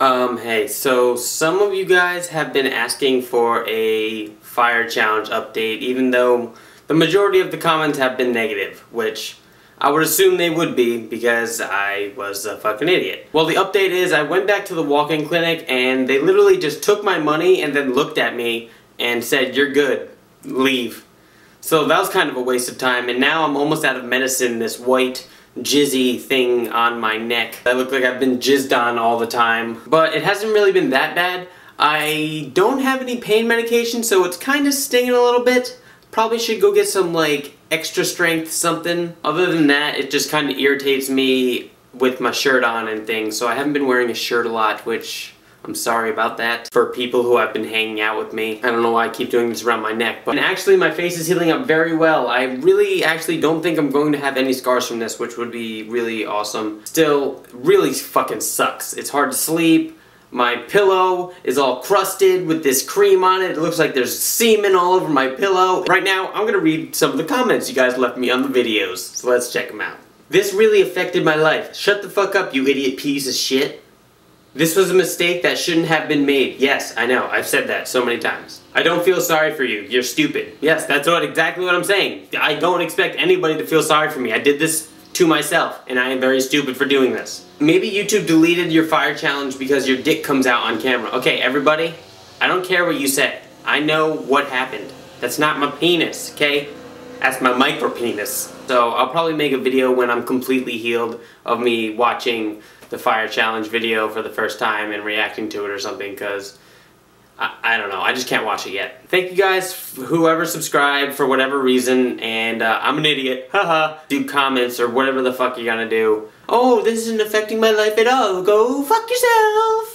Um, hey, so some of you guys have been asking for a fire challenge update, even though the majority of the comments have been negative, which I would assume they would be because I was a fucking idiot. Well, the update is I went back to the walk-in clinic and they literally just took my money and then looked at me and said, you're good, leave. So that was kind of a waste of time and now I'm almost out of medicine, this white jizzy thing on my neck. I look like I've been jizzed on all the time. But it hasn't really been that bad. I don't have any pain medication, so it's kind of stinging a little bit. Probably should go get some, like, extra strength something. Other than that, it just kind of irritates me with my shirt on and things, so I haven't been wearing a shirt a lot, which I'm sorry about that for people who have been hanging out with me. I don't know why I keep doing this around my neck, but actually my face is healing up very well. I really actually don't think I'm going to have any scars from this, which would be really awesome. Still, really fucking sucks. It's hard to sleep. My pillow is all crusted with this cream on it. It looks like there's semen all over my pillow. Right now, I'm gonna read some of the comments you guys left me on the videos, so let's check them out. This really affected my life. Shut the fuck up, you idiot piece of shit. This was a mistake that shouldn't have been made. Yes, I know. I've said that so many times. I don't feel sorry for you. You're stupid. Yes, that's what exactly what I'm saying. I don't expect anybody to feel sorry for me. I did this to myself, and I am very stupid for doing this. Maybe YouTube deleted your fire challenge because your dick comes out on camera. Okay, everybody, I don't care what you say. I know what happened. That's not my penis, okay? That's my micro penis. So I'll probably make a video when I'm completely healed of me watching the fire challenge video for the first time and reacting to it or something because I, I, don't know. I just can't watch it yet. Thank you guys, whoever subscribed for whatever reason, and uh, I'm an idiot. Haha. do comments or whatever the fuck you're gonna do. Oh, this isn't affecting my life at all. Go fuck yourself.